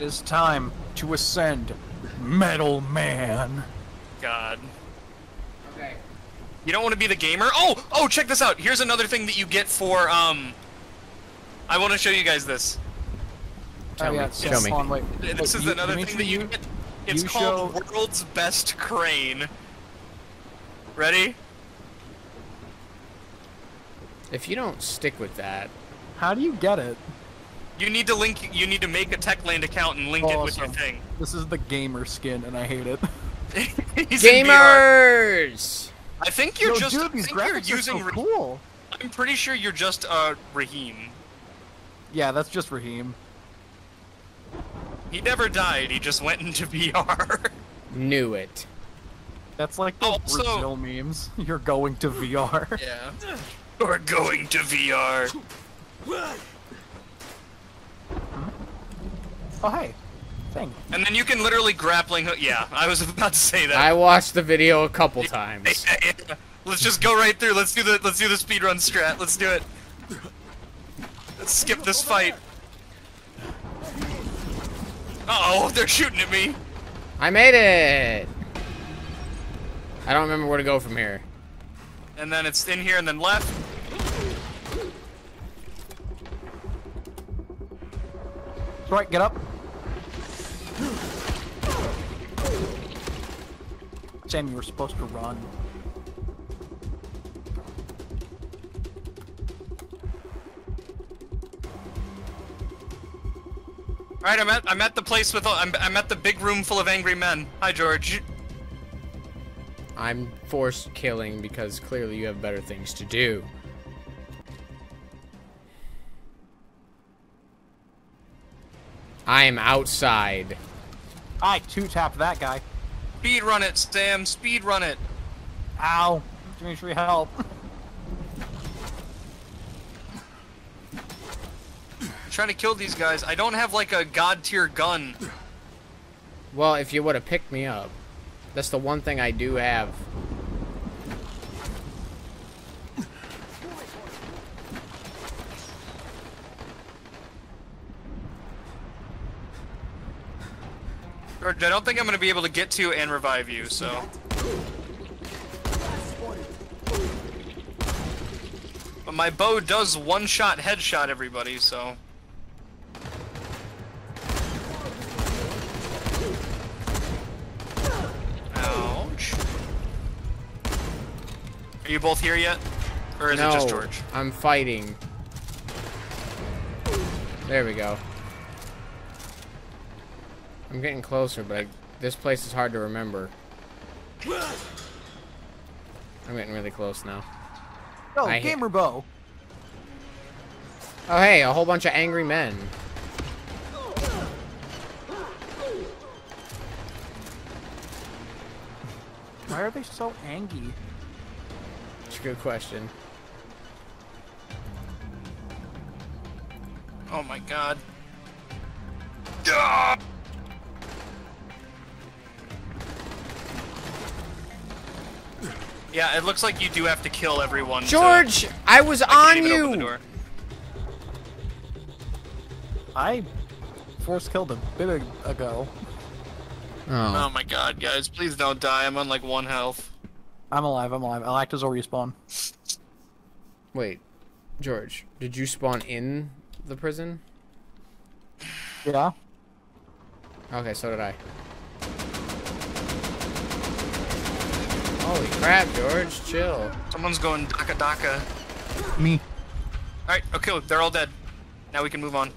It is time to ascend Metal Man. God. Okay. You don't want to be the gamer? Oh, oh, check this out. Here's another thing that you get for um. I want to show you guys this. Tell oh, yeah, me. so Show me. on, wait. This Wait, is you- another thing that you you- get. It's you called show- World's Best Crane. Ready? If you don't stick with that, How do you get it? You need to link. You need to make a Techland account and link it with your thing. This is the gamer skin, and I hate it. He's in VR. gamers. I think you're Yo, just. dude, I these think you're graphics using. are so cool. I'm pretty sure you're just uh Rahim. Yeah, that's just Rahim. He never died. He just went into VR. Knew it. That's like the also- Brazil memes. You're going to VR. yeah. We're going to VR. Oh hey, thing. And then you can literally grappling hook. Yeah, I was about to say that. I watched the video a couple times. Let's just go right through. Let's do the let's do the speedrun strat. Let's do it. Let's skip this fight. Uh oh, they're shooting at me. I made it. I don't remember where to go from here. And then it's in here and then left. Right, get up. Sam, you were supposed to run. All right, I'm at I'm at the place with I'm I'm at the big room full of angry men. Hi, George. I'm forced killing because clearly you have better things to do. I am outside. I two tapped that guy. Speed run it, Sam. Speed run it. Ow. Demitri, help. I'm trying to kill these guys. I don't have like a god tier gun. Well, if you would have picked me up. That's the one thing I do have. I don't think I'm gonna be able to get to and revive you. So. But my bow does one-shot headshot everybody, so. Ouch. Are you both here yet? Or is no, it just George? I'm fighting. There we go. I'm getting closer, but I, this place is hard to remember. I'm getting really close now. Oh, I gamer bow. Oh, hey, a whole bunch of angry men. Why are they so angry? It's a good question. Oh my god. Ah! Yeah, it looks like you do have to kill everyone. to- George, I was I on even open the you. I force killed a bit ago. Oh. Oh my god, guys, please don't die. I'm on like one health. I'm alive, I'm alive. Galactus will act as a respawn. Wait, George, did you spawn in the prison? Yeah? Okay, so did I. Holy crap, George, chill. Someone's going Daka Daka. Me. Alright, okay, they're all dead. Now we can move on.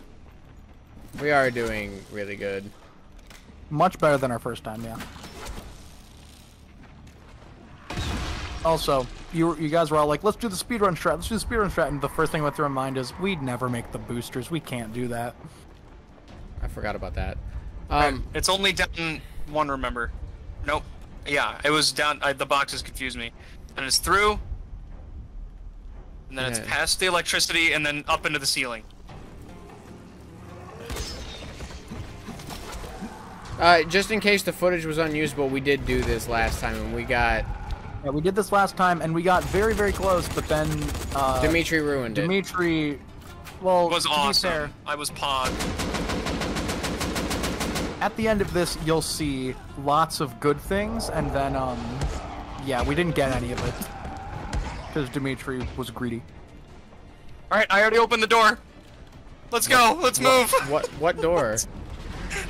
We are doing really good. Much better than our first time, yeah. Also, you you guys were all like, let's do the speedrun strat, let's do the speedrun strat, and the first thing that went through my mind is, we'd never make the boosters, we can't do that. I forgot about that. Um, It's only down one, remember? Nope. Yeah, it was down. I, the boxes confused me. And it's through. And then Yeah. it's past the electricity and then up into the ceiling. uh, just in case the footage was unusable, we did do this last time, and we got Yeah, we did this last time, and we got very, very close, but then, uh, Demitri ruined it. Demitri, well, It was to be awesome. fair, I was pog. At the end of this, you'll see lots of good things, and then, um, yeah, we didn't get any of it. Because Demitri was greedy. Alright, I already opened the door. Let's go. Let's move. What what door?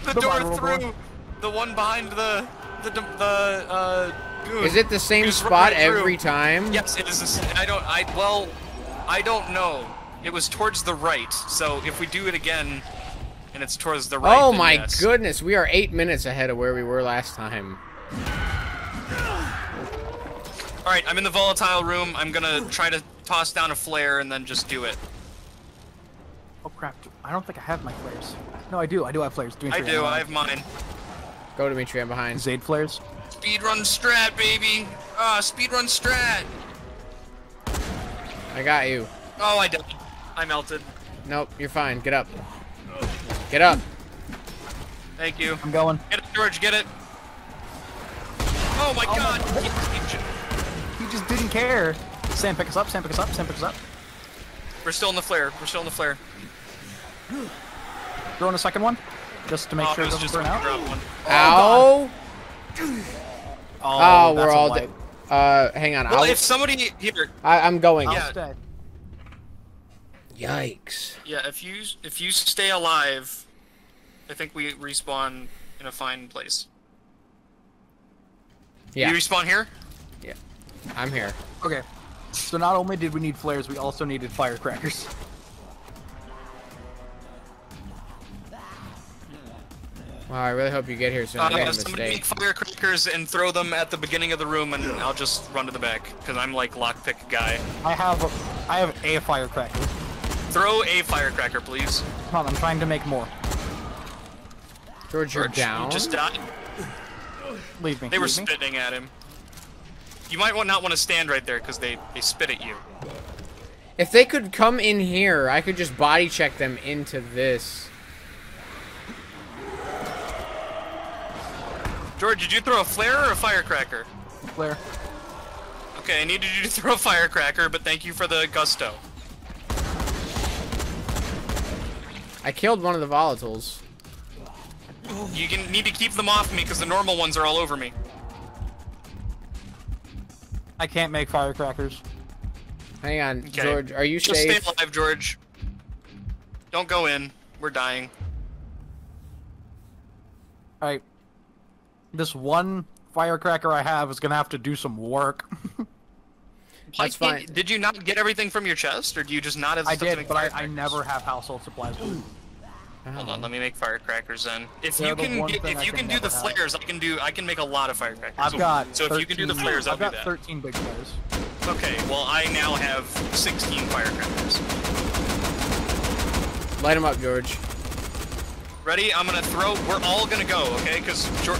the The door viral door. through. The one behind the the the uh. goon. Is it the same Just spot right every time? Yes, it is. The, s- I don't. I well, I don't know. It was towards the right. So if we do it again, and it's towards the right. Oh my yes. goodness, we are eight minutes ahead of where we were last time. All right, I'm in the volatile room. I'm gonna try to toss down a flare and then just do it. Oh crap! I don't think I have my flares. No, I do. I do have flares. I do. I have mine. Go Demitri, I'm behind. Zaid flares. Speedrun strat, baby. Ah, speedrun strat. I got you. Oh, I died. I melted. Nope, you're fine. Get up. Get up. Thank you. I'm going. Get it, George. Get it. Oh my Oh my- God. He- he- He just didn't care. Sam, pick us up. Sam, pick us up. Sam, pick us up. We're still in the flare. We're still in the flare. Throw in a second one, just to make oh, sure it it doesn't just burn a out. one. Ow! Oh, Oh, we're all dead. Uh, hang on. Well, I'll, if somebody here, I, I'm going. I'll Yeah. stay. Yikes. yeah, if you if you stay alive, I think we respawn in a fine place. Yeah, You respawn here? Yeah. I'm here. Okay. So not only did we need flares, we also needed firecrackers. Wow, I really hope you get here soon. I Uh, don't make somebody make firecrackers and throw them at the beginning of the room, and I'll just run to the back because I'm like lockpick guy. I have, a, I have a firecracker. Throw a firecracker, please. Come on, I'm trying to make more. George, you're George, down. You just died. Leave me. They were leave me. spitting at him. You might not want to stand right there because they they spit at you. If they could come in here, I could just body check them into this. George, did you throw a flare or a firecracker? Flare. Okay, I needed you to throw a firecracker, but thank you for the gusto. I killed one of the volatiles. You can need to keep them off me because the normal ones are all over me. I can't make firecrackers. Hang on, Okay. George. Are you Just safe? stay alive, George. Don't go in. We're dying. All right. This one firecracker I have is gonna have to do some work. That's fine. Did you not get everything from your chest, or do you just not have the I stuff did, but I, I never have household supplies. Hold oh. on, let me make firecrackers then. If They're you can get, if I you can can do the never have. flares, I can do I can make a lot of firecrackers. I've So- got. So if you can do the flares, I'll I've got do that. 13 big flares. Okay, well I now have 16 firecrackers. Light them up, George. Ready? I'm gonna throw. We're all gonna go, okay? Because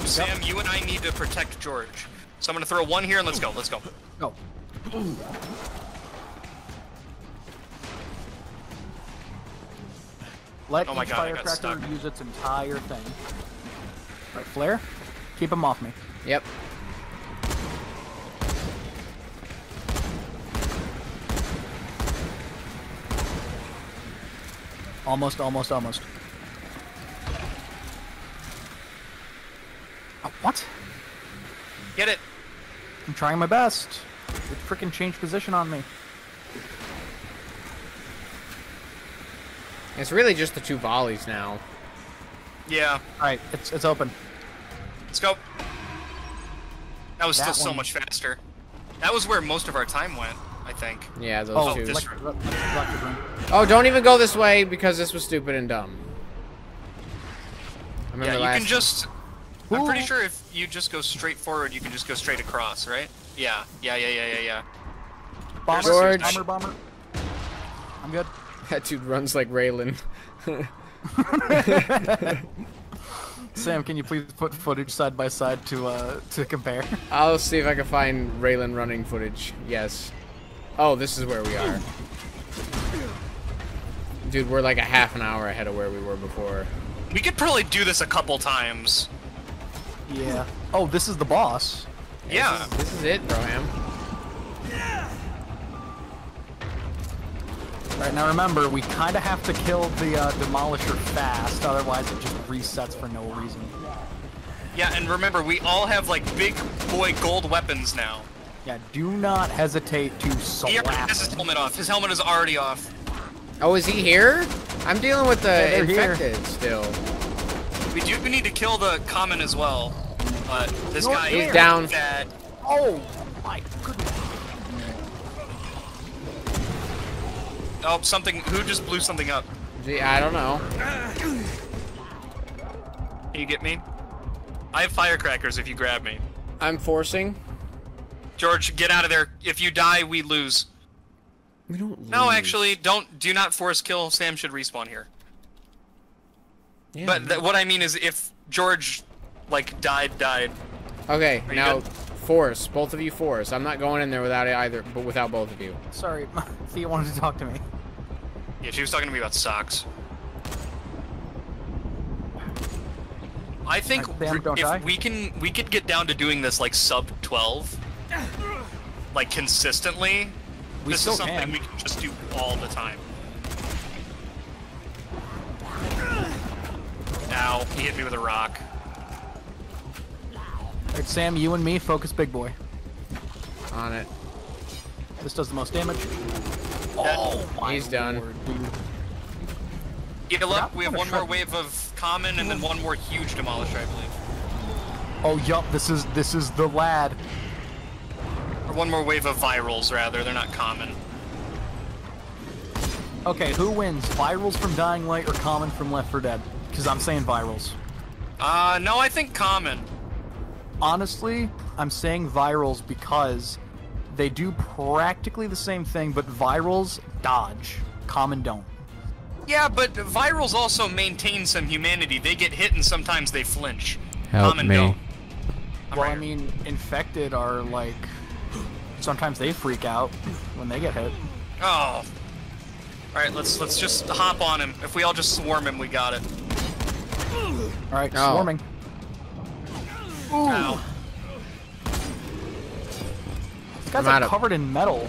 Sam, you and I need to protect George. So I'm gonna throw one here and let's go. Let's go. Go. Let Oh my each God, I got firecracker use its entire thing. Right, flare. Keep him off me. Yep. Almost, almost, almost. Oh, what? Get it. I'm trying my best. It freaking changed position on me. It's really just the two volleys now. Yeah. All right, it's it's open. Let's go. That was That still so much faster. That was where most of our time went, I think. Yeah, those Oh, two. this- elect- elect- electric room. Oh, don't even go this way because this was stupid and dumb. I remember Yeah, you last can just. I'm pretty sure if you just go straight forward, you can just go straight across, right? Yeah. Yeah. Yeah. Yeah. Yeah. Yeah. Bomber, George. bomber, bomber. I'm good. that dude runs like Raylan. Sam, can you please put footage side by side to uh to compare? I'll see if I can find Raylan running footage. Yes. Oh, this is where we are. Dude, we're like a half an hour ahead of where we were before. We could probably do this a couple times. yeah. Oh, this is the boss. Yeah. This is it, Broham. Alright, now remember, we kind of have to kill the uh, Demolisher fast, otherwise it just resets for no reason. Yeah, and remember, we all have like big boy gold weapons now. Yeah, do not hesitate to slap He already has his helmet off. His helmet is already off. Oh, is he here? I'm dealing with the they're here. infected still. We do need to kill the common as well. But this You're guy here. is down. bad. Oh my goodness. Oh, something. Who just blew something up? Gee, I don't know. Can you get me? I have firecrackers if you grab me. I'm forcing. George, get out of there. If you die, we lose. We don't. No, actually, don't. Do not force kill. Sam should respawn here. Yeah. But th what I mean is, if George, like, died, died. okay, now good? Force. Both of you force. I'm not going in there without it either, but without both of you. Sorry, Thea wanted to talk to me. Yeah, she was talking to me about socks. I think Alright, Sam, if die. we can, we could get down to doing this like sub 12, like consistently. We this still is something can. we can just do all the time. Ow, he hit me with a rock. Alright, Sam, you and me, focus big boy. On it. This does the most damage. Oh, my He's done. lord, dude. Heal up, we have one more wave of common and then one more huge demolisher, I believe. Oh, yup, this is this is the lad. Or one more wave of virals, rather. They're not common. Okay, who wins? Virals from Dying Light or Common from Left 4 Dead? Because I'm saying virals. Uh, no, I think common. Honestly, I'm saying virals because they do practically the same thing, but virals dodge. Common don't. Yeah, but virals also maintain some humanity. They get hit and sometimes they flinch. Help Common me. don't. I'm well, right I here. mean, infected are like. Sometimes they freak out when they get hit. Oh. Alright, let's let's just hop on him. If we all just swarm him, we got it. Alright, Oh. swarming. Ooh, Ow. these guys I'm are covered in metal.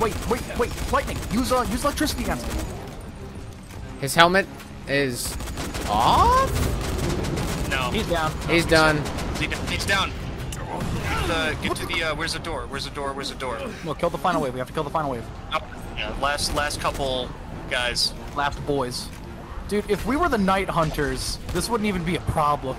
Wait, wait, wait! Lightning! Use uh, use electricity against him. His helmet is off. No. He's down. He's done. He- He's down. The, get to the, uh, where's the door? Where's the door? Where's the door? We'll kill the final wave. We have to kill the final wave. Oh, yeah, last, last couple guys. Last boys. Dude, if we were the night hunters, this wouldn't even be a problem.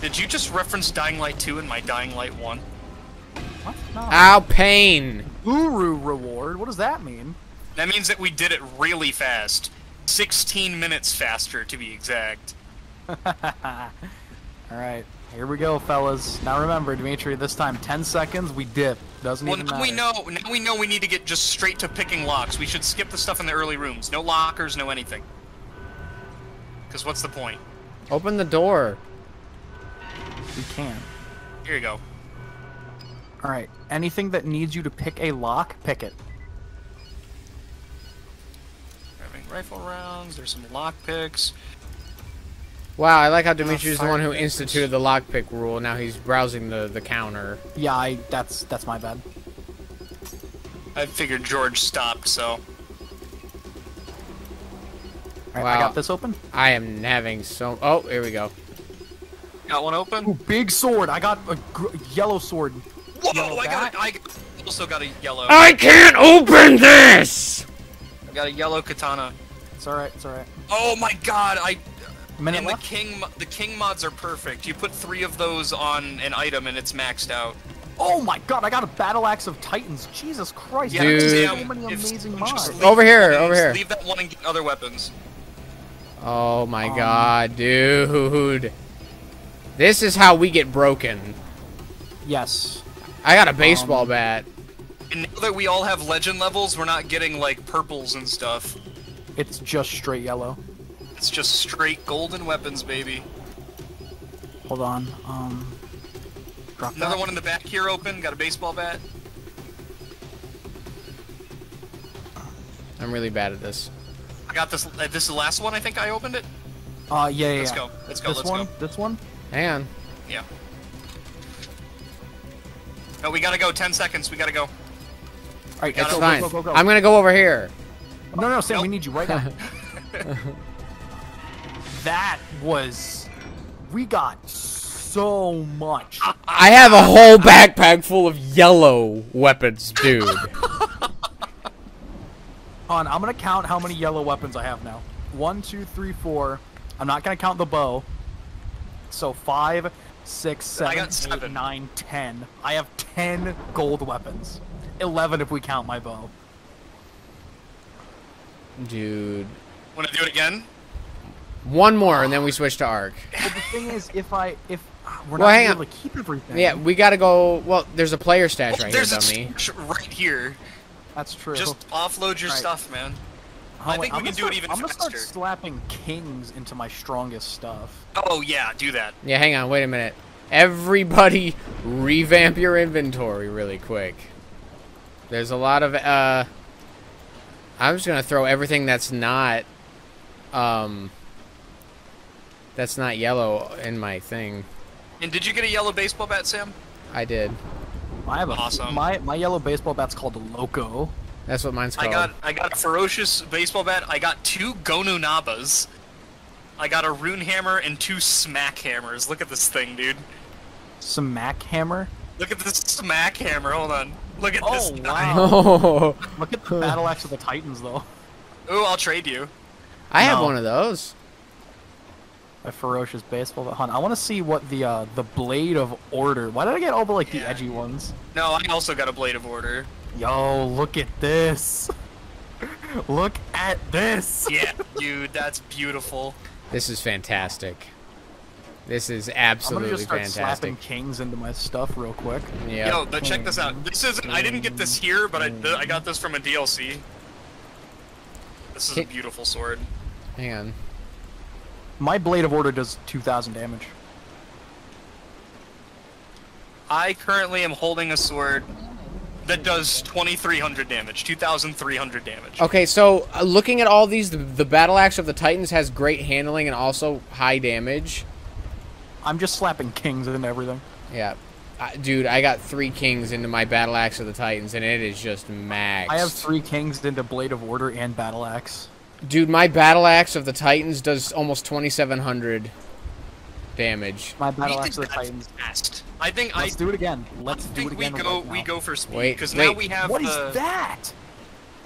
Did you just reference Dying Light 2 and my Dying Light 1? What? No. Ow, pain. Guru reward? What does that mean? That means that we did it really fast. 16 minutes faster, to be exact. Alright, here we go, fellas. Now remember, Demitri, this time 10 seconds, we dip. Doesn't Well, even now matter. we know. Now we know we need to get just straight to picking locks. We should skip the stuff in the early rooms. No lockers, no anything. Because what's the point? Open the door. We can. Here you go. Alright, anything that needs you to pick a lock, pick it. Grabbing rifle rounds. There's some lock picks. Wow, I like how Demitri's the one who instituted the lockpick rule. Now he's browsing the, the counter. Yeah, I that's that's my bad. I figured George stopped, so Alright, I got this open. I am having so. Oh, here we go. Got one open. Ooh, big sword. I got a gr- yellow sword. Whoa! yellow I got. bat? I also got a yellow. I can't open this. I got a yellow katana. It's alright, it's alright. Oh my god! I. Minute and the king, the king mods are perfect. You put three of those on an item and it's maxed out. Oh my god, I got a battle axe of titans. Jesus Christ. Yeah, I got Dude. so many amazing someone mods. leave Over here, one over here. Leave that one and get other weapons. Oh my Um, god, dude. This is how we get broken. Yes. I got a baseball Um, bat. And now that we all have legend levels, we're not getting like purples and stuff. It's just straight yellow. It's just straight golden weapons, baby. Hold on. Um drop Another that. one in the back here open. Got a baseball bat. I'm really bad at this. I got this. Uh, this is the last one. I think I opened it. Uh yeah, yeah. Let's yeah. go. Let's go. This let's one? go. This one? Hang on. Yeah. No, we gotta go. Ten seconds. We gotta go. All right, That's go, Fine. go, go, go, go. I'm gonna go over here. No, no, Sam, we need you right now. that was. We got so much. I have a whole backpack full of yellow weapons, dude. On, I'm gonna count how many yellow weapons I have now. One, two, three, four. I'm not gonna count the bow. So five, six, I seven, eight, seven. nine, ten. I have ten gold weapons. Eleven if we count my bow. Dude. Wanna do it again? One more, and then we switch to arc. But the thing is, if I if ah, we're Well, not hang able on. to keep everything. Yeah, we gotta go. Well, there's a player stash Oh, right there's here, a dummy. stash right here. that's true. Just offload your Right. stuff, man. I think we I'm can gonna do it start- even I'm gonna start slapping kings into my strongest stuff. Oh yeah, do that. Yeah, hang on, wait a minute. Everybody, revamp your inventory really quick. There's a lot of. uh... I'm just gonna throw everything that's not, um, that's not yellow in my thing. And did you get a yellow baseball bat, Sam? I did. I have a Awesome. my my yellow baseball bat's called loco. That's what mine's called. I called. got I got a ferocious baseball bat. I got two Gonu Nabas. I got a rune hammer and two smack hammers. Look at this thing, dude. Smack hammer. Look at this smack hammer. Hold on. Look at this Oh guy. wow! Oh, Look at the battle axe of the titans though. Ooh, I'll trade you. I have one of those. A ferocious baseball bat. Hunt. I want to see what the uh the blade of order. Why did I get all the like the edgy ones? No, I also got a blade of order. Yo, look at this. look at this. Yeah, dude, that's beautiful. This is fantastic. This is absolutely I'm absolutely gonna just start fantastic. slapping kings into my stuff real quick. Yeah. Yo, but check this out. This isn't. I didn't get this here, but I mm. I got this from a DLC. This is a beautiful sword. Hang on. My blade of order does 2,000 damage. I currently am holding a sword that does 2,300 damage, 2,300 damage. Okay, so uh, looking at all these, the, the battle axe of the Titans has great handling and also high damage. I'm just slapping kings into everything. Yeah. Uh, dude, I got three kings into my battle axe of the Titans, and it is just maxed. I have three kings into blade of order and battle axe. Dude, my battle axe of the Titans does almost 2,700 damage. My battle think axe of the Titans. fast. I think Let's I, do it again. Let's do think it we go right we go for speed Wait, because now wait. we have What is the that?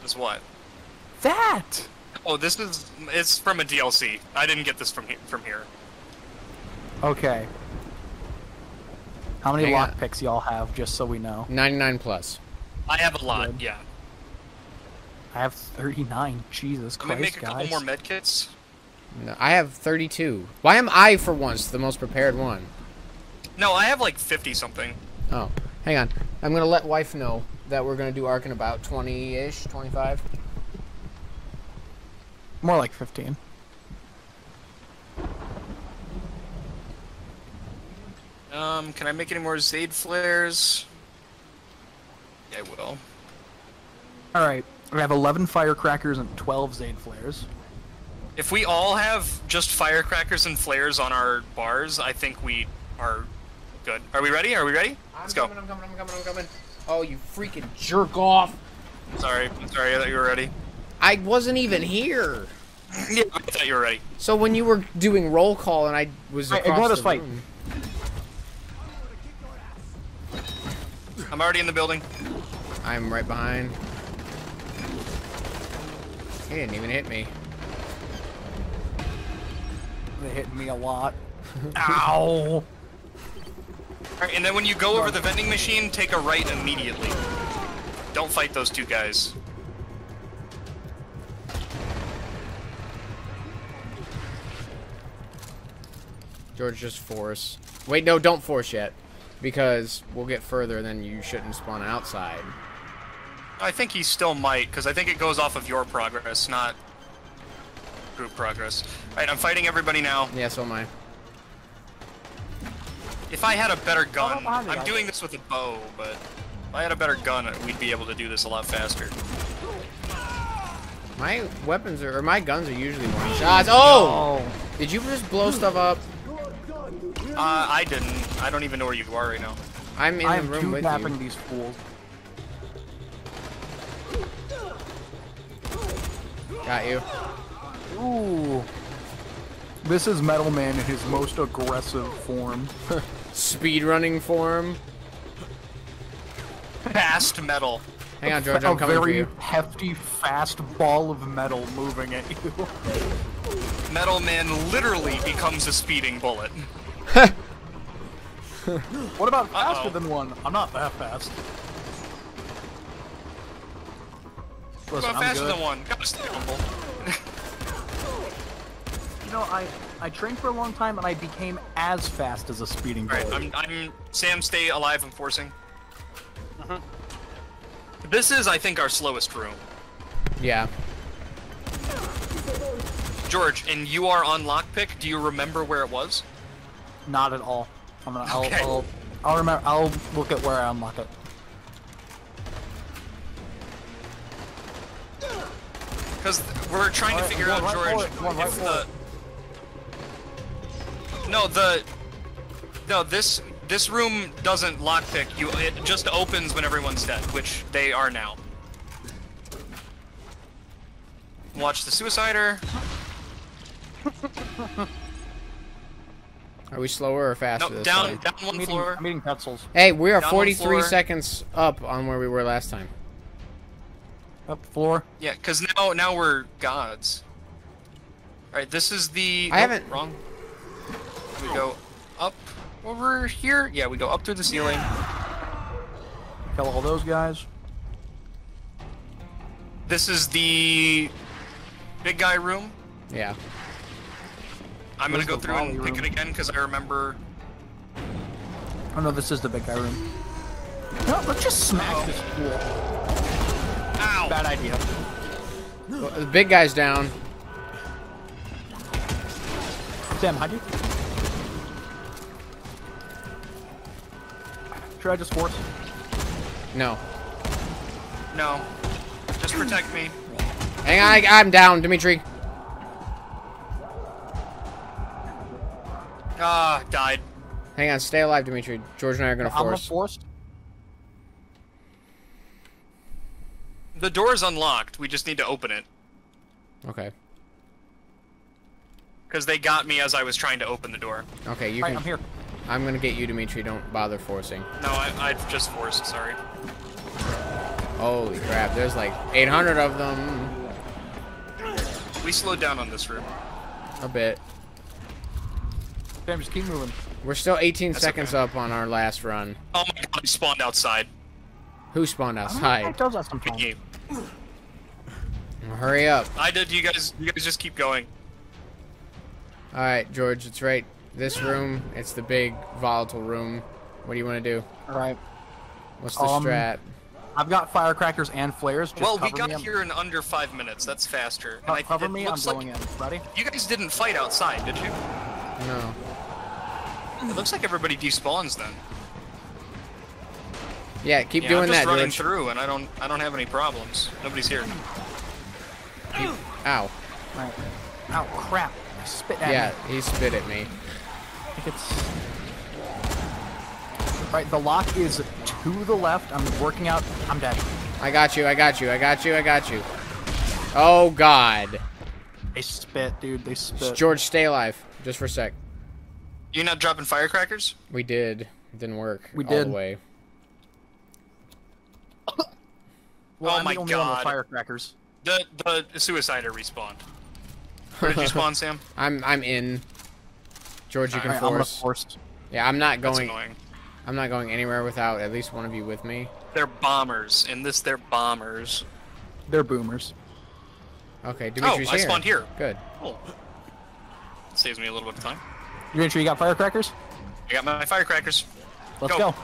is what? That. Oh, this is it's from a DLC. I didn't get this from here. From here. Okay. How many Hang on. lockpicks y'all have, just so we know? 99 plus. I have a lot. Good. Yeah. I have 39. Jesus Let me Christ, make a guys. couple more med kits. No, I have 32. Why am I, for once, the most prepared one? No, I have like 50 something. Oh, hang on. I'm going to let wife know that we're going to do arc in about 20-ish, 25. More like 15. Um, can I make any more Zaid flares? Yeah, I will. Alright. We have 11 firecrackers and 12 Zaid flares. If we all have just firecrackers and flares on our bars, I think we are good. Are we ready? Are we ready? Let's go. I'm coming, I'm coming, I'm coming. Oh, you freaking jerk off. Sorry, I'm sorry. I thought you were ready. I wasn't even here. Yeah, I thought you were ready. So when you were doing roll call and I was Hey, across ignore the this fight. room- I'm already in the building. I'm right behind. He didn't even hit me. They hit me a lot. Ow! Alright, and then when you go over the vending machine, take a right immediately. Don't fight those two guys. George, just force. Wait, no, don't force yet. Because we'll get further, then you shouldn't spawn outside. I think he still might, because I think it goes off of your progress, not group progress. Alright, I'm fighting everybody now. Yeah, so am I. If I had a better gun, behind me, I'm doing this with a bow, but if I had a better gun, we'd be able to do this a lot faster. My weapons are, or my guns are usually one shots. Oh! Oh! Did you just blow stuff up? Uh, I didn't. I don't even know where you are right now. I'm in I the am room two with tapping you. these fools. Got you. Ooh. This is Metal Man in his most aggressive form. Speedrunning form. Fast metal. Hang on, George. a I'm coming for very you. hefty, fast ball of metal moving at you. Metal Man literally becomes a speeding bullet. What about faster Uh-oh. than one? I'm not that fast. Listen, About I'm faster good. than one. Gotta stay humble. You know, I I trained for a long time and I became as fast as a speeding Alright, bullet. I'm, I'm Sam. Stay alive. I'm forcing. Uh -huh. This is, I think, our slowest room. Yeah. George, and you are on lockpick. Do you remember where it was? Not at all. I'm gonna. I'll, Okay. I'll, I'll remember. I'll look at where I unlock it. Because we're trying to figure out, right George, for it, right if for the no the no this this room doesn't lockpick. You it just opens when everyone's dead, which they are now. Watch the suicider. Are we slower or faster? No, this down time? down I'm one eating, floor. I'm eating pretzels. Hey, we are down 43 seconds up on where we were last time. Up the floor. Yeah, because now now we're gods. All right, this is the. I nope, haven't- wrong. We go up over here. Yeah, we go up through the ceiling. Kill all those guys. This is the big guy room. Yeah. I'm gonna go through and volley pick it again because I remember. Oh no, this is the big guy room. No, let's just smack Uh-oh. this fool. Ow! Bad idea. Well, the big guy's down. Sam, how'd you? Should I just force? No. No, just protect me. Hang on, I, I'm down, Demitri. Ah, died. Hang on, stay alive, Demitri. George and I are gonna force. I'm gonna force. force. The door's unlocked. We just need to open it Okay. because they got me as I was trying to open the door. Okay, you Alright, can. I'm here. I'm gonna get you, Demitri. Don't bother forcing. No, I, I've just forced. Sorry. Holy crap! There's like 800 of them. We slowed down on this room. A bit. Sam, just keep moving. We're still 18 That's seconds okay. up on our last run. Oh my god, I spawned outside. Who spawned I don't know outside? It does that sometimes. Me. Hurry up. I did. You guys, you guys just keep going. All right, George. It's right. This room. It's the big volatile room. What do you want to do? All right. What's the Um, strat? I've got firecrackers and flares. Just well, we got me. Here in under five minutes. That's faster. co- I, cover it me. I'm looks like going in. Ready? You guys didn't fight outside, did you? No. It looks like everybody despawns then. Yeah, keep yeah, doing I'm just that, running George. through, and I don't, I don't have any problems. Nobody's here. Keep- Ow. Right. Ow, crap. I spit at Yeah, me. he spit at me. I think it's... Right, the lock is to the left. I'm working out. I'm dead. I got you. I got you. I got you. I got you. Oh God. They spit, dude. They spit. George, stay alive. Just for a sec. You not dropping firecrackers? We did. It didn't work. We all did. the way. well, Oh I'm my the only one with God. firecrackers. The the suicider respawned. Where did you spawn, Sam? I'm I'm in. George, you can Alright, I'm gonna force. force. Yeah, I'm not That's going. annoying. I'm not going anywhere without at least one of you with me. They're bombers. In this, they're bombers. They're boomers. Okay, oh, Demitri's Oh, I here. spawned here. Good. Cool. Saves me a little bit of time. You make sure you got firecrackers? I got my firecrackers. Let's Go. go.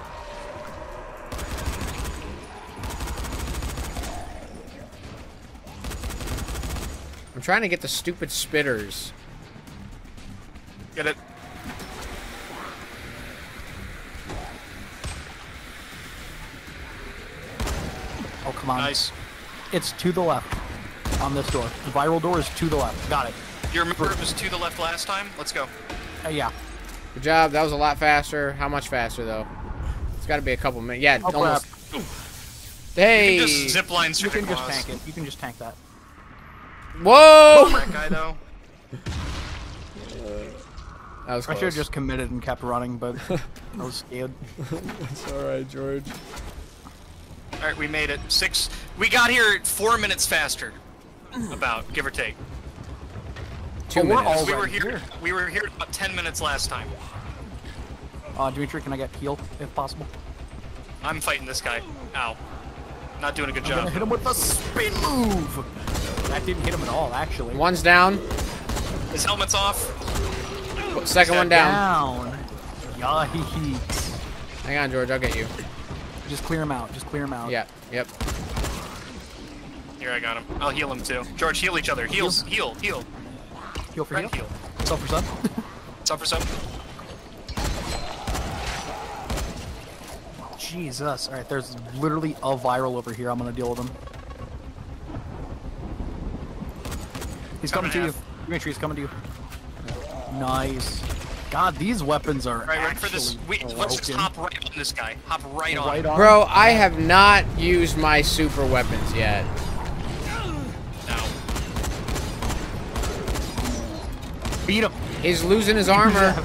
I'm trying to get the stupid spitters. Get it? Oh, come on. Nice. It's to the left on this door. The viral door is to the left. Got it. You remember it was to the left last time? Let's go. Uh, yeah. Good job. That was a lot faster. How much faster though? It's got to be a couple minutes. Yeah, I'll almost. You Hey. can just zip line You straight can just tank it. You can just tank that. Whoa! That guy though. I should have just committed and kept running, but I was scared. It's all right, George. All right, we made it. Six. We got here four minutes faster. About give or take. Two Oh, we're minutes. all- we were here. here. We were here about ten minutes last time. Uh, Demitri, can I get healed if possible? I'm fighting this guy. Ow. Not doing a good I'm gonna job. hit him with a spin move. That didn't hit him at all, actually. One's down. His helmet's off. Second one down. Down. Yikes. Hang on, George. I'll get you. Just clear him out. Just clear him out. Yeah. Yep. Here I got him. I'll heal him too. George, heal each other. Heals. Heal. Heal. Heal for heal. Right, heal. Self for sub. Sub for sub. Jesus. All right, there's literally a viral over here. I'm gonna deal with him. He's Cut him coming to in you. half. Demitri, he's coming to you. Nice. God, these weapons are Right, right for this. actually We, let's just hop right on this guy. Hop right on. Right on. Bro, I have not used my super weapons yet. Now. Beat him. He's losing his armor.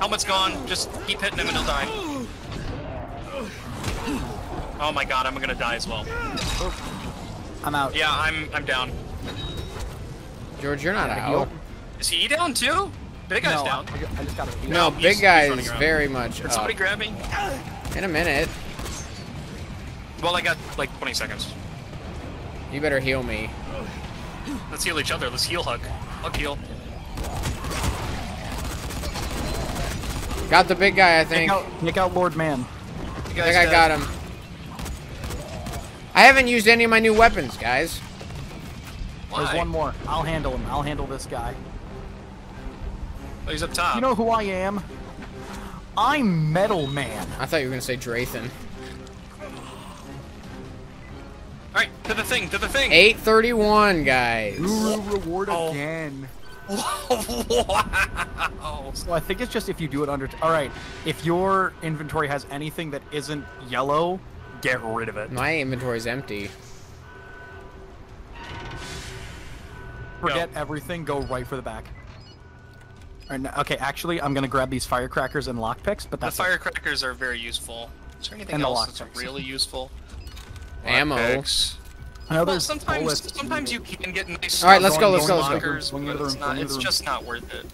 Helmet's gone. Just keep hitting him and he'll die. Oh my god, I'm gonna die as well. Oh. I'm out. Yeah, I'm I'm down. George, you're not Gotta heal. out. Is he down too? Big guy's no, down. I, I just gotta. No, he's- big he's guy running is very much Did up. somebody grab me? In a minute. Well, I got like 20 seconds. You better heal me. Let's heal each other. Let's heal hug. Hug heal. Got the big guy, I Take think. out, take out Lord Man. You I think I got him. I haven't used any of my new weapons, guys. Why? There's one more. I'll handle him. I'll handle this guy. Oh, he's up top. You know who I am? I'm Metal Man. I thought you were gonna say Drathan. All right, to the thing, to the thing. 831, guys. Guru reward Oh. again. wow. So I think it's just if you do it under. All right. If your inventory has anything that isn't yellow, get rid of it. My inventory's empty. Forget everything. Go right for the back. All right, okay, actually, I'm gonna grab these firecrackers and lockpicks, but The that's it. firecrackers are very useful. Is there anything And the else that's lockpicks. really useful? Ammo. Lockpicks. I Well, sometimes bullets. sometimes you can get nice. All right, let's go, let's go, let's go. lockers, Going but into the it's not. It's just not worth it.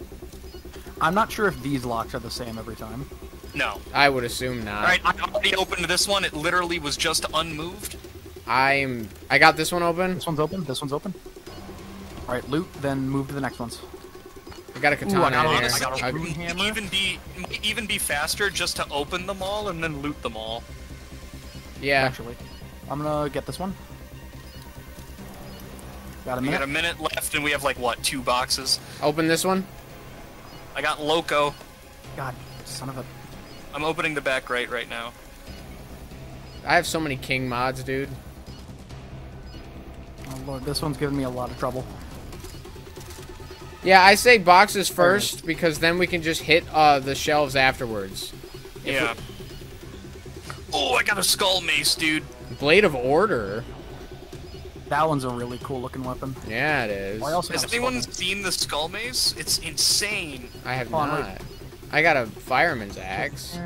I'm not sure if these locks are the same every time. No. I would assume not. All right, I already opened this one. It literally was just unmoved. I'm. I got this one open. This one's open. This one's open. All right, loot. Then move to the next ones. I got a Ooh, I got in here. I got a I- rune hammer. Even be even be faster just to open them all and then loot them all. yeah. Actually, I'm gonna get this one. Got a minute. We got a minute left, and we have like what two boxes. Open this one. I got loco. God, son of a. I'm opening the back right right now. I have so many king mods, dude. Oh lord, this one's giving me a lot of trouble. Yeah, I say boxes first because then we can just hit uh, the shelves afterwards. Yeah. Oh, I got a skull mace, dude. Blade of Order. That one's a really cool looking weapon. Yeah, it is. I also Has anyone seen the skull mace? It's insane. I have Hold on, wait. Not. I got a fireman's axe.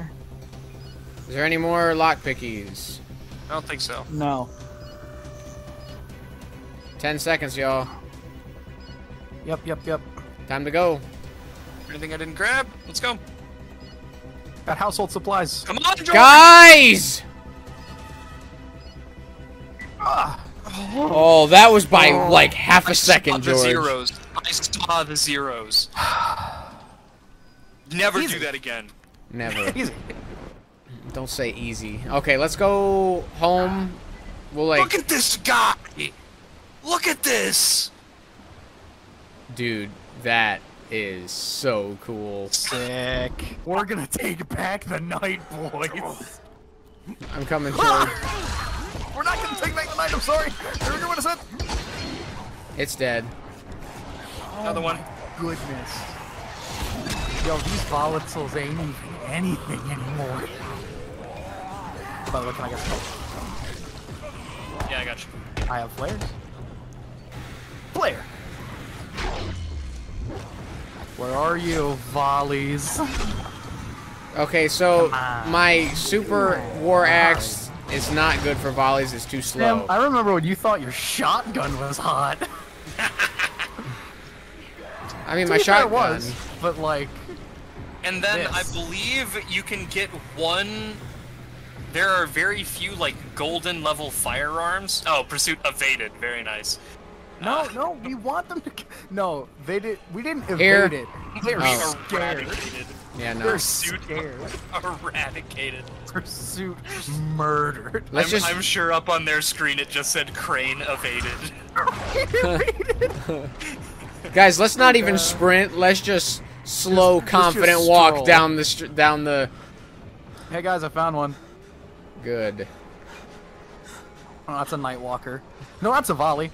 Is there any more lockpickies? I don't think so. No. Ten seconds, y'all. Yep, yep, yep. Time to go. Anything I didn't grab? Let's go. Got household supplies. Come on, George. Guys! Ah, Oh, that was by like half I a saw second, the zeros. I saw the zeros. Never Easy. do that again. Never. easy. Don't say easy. Okay, let's go home. We'll like, Look at this guy. Look at this. dude, that is so cool. Sick. We're gonna take back the night, boys. I'm coming, ah! George. We're not gonna take back the night. I'm sorry. Everyone, what is it? It's dead. Another oh one. Goodness. Yo, these volatiles ain't even anything anymore. By the way, can I get some? Yeah, I got you. I have flares. Flare! Where are you, volleys? Okay, so my super war axe is not good for volleys. It's too slow. Sam, I remember when you thought your shotgun was hot. I mean, To my be shotgun. it was, but like, And then I believe you can get one. There are very few like golden level firearms. Oh, pursuit evaded. Very nice. no, Uh, no, we want them to. No, they did. We didn't evade Here. it. They're Oh. scared. Eradicated. Yeah, no. They're Pursuit scared. eradicated. Pursuit murdered. Let's I'm, just. I'm sure up on their screen it just said crane evaded. Guys, let's not even sprint. Let's just slow, Just- confident just walk down the str- down the. hey guys, I found one. Good. Oh, that's a night walker. No, that's a volley.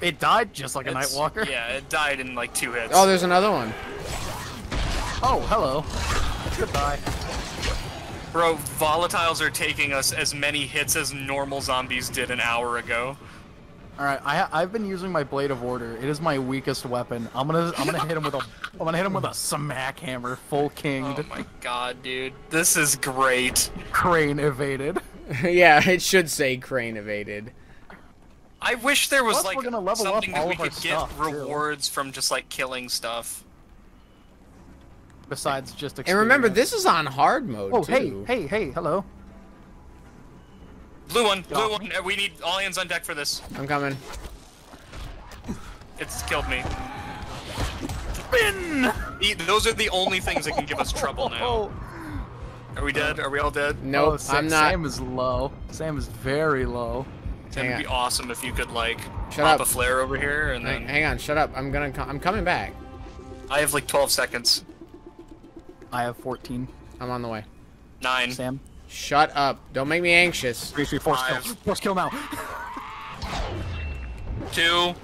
It died just like a night It's- walker. Yeah, it died in like two hits. Oh, there's another one. Oh, hello. Goodbye. Bro, volatiles are taking us as many hits as normal zombies did an hour ago. All right, I I've been using my blade of order. It is my weakest weapon. I'm gonna I'm gonna hit him with a I'm gonna hit him with a smack hammer, full kinged. Oh my god, dude. This is great. Crane evaded. yeah, it should say crane evaded. I wish there was Plus, like we're gonna up something that we of our could get stuff, too. rewards from just like killing stuff. Besides just. Experience. And remember, this is on hard mode Oh, too. hey, hey, hey, hello. Blue one, blue Got one. me. Uh, We need all hands on deck for this. I'm coming. It's killed me. Spin. E- Those are the only things that can give us trouble now. Oh, Are we dead? Are we all dead? Nope, oh, Sam, I'm not. Sam is low. Sam is very low. It Hang would on. be awesome if you could like Shut pop up. a flare over here and Hang, then hang on, shut up. I'm gonna. Co- I'm coming back. I have like 12 seconds. I have 14. I'm on the way. Nine. Sam. Shut up. Don't make me anxious. Three, three, force kill. Five. Force kill now. Two.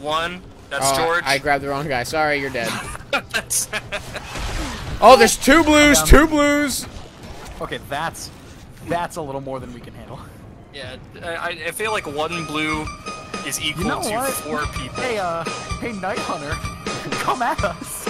One. That's Oh, George. I grabbed the wrong guy. Sorry, you're dead. Oh, there's two blues. Down. Two blues. Okay, that's that's a little more than we can handle. yeah, I, I feel like one blue is equal know to what? four people. Hey, uh, hey, Night Hunter, come at us.